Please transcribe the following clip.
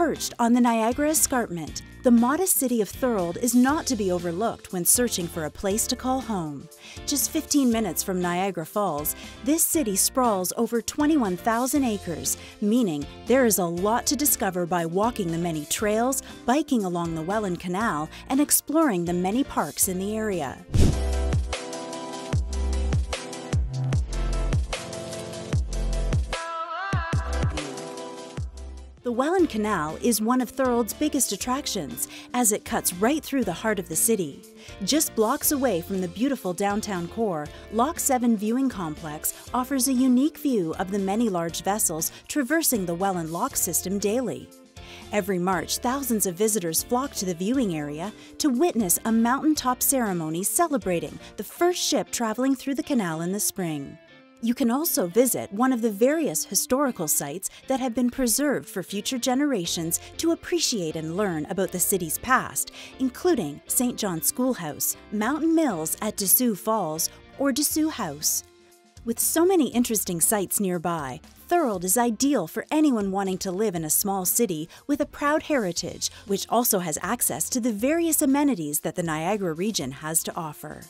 Perched on the Niagara Escarpment, the modest city of Thorold is not to be overlooked when searching for a place to call home. Just 15 minutes from Niagara Falls, this city sprawls over 21,000 acres, meaning there is a lot to discover by walking the many trails, biking along the Welland Canal, and exploring the many parks in the area. The Welland Canal is one of Thorold's biggest attractions as it cuts right through the heart of the city. Just blocks away from the beautiful downtown core, Lock 7 Viewing Complex offers a unique view of the many large vessels traversing the Welland Lock system daily. Every March, thousands of visitors flock to the viewing area to witness a mountaintop ceremony celebrating the first ship traveling through the canal in the spring. You can also visit one of the various historical sites that have been preserved for future generations to appreciate and learn about the city's past, including St. John's Schoolhouse, Mountain Mills at Decew Falls, or Decew House. With so many interesting sites nearby, Thorold is ideal for anyone wanting to live in a small city with a proud heritage, which also has access to the various amenities that the Niagara region has to offer.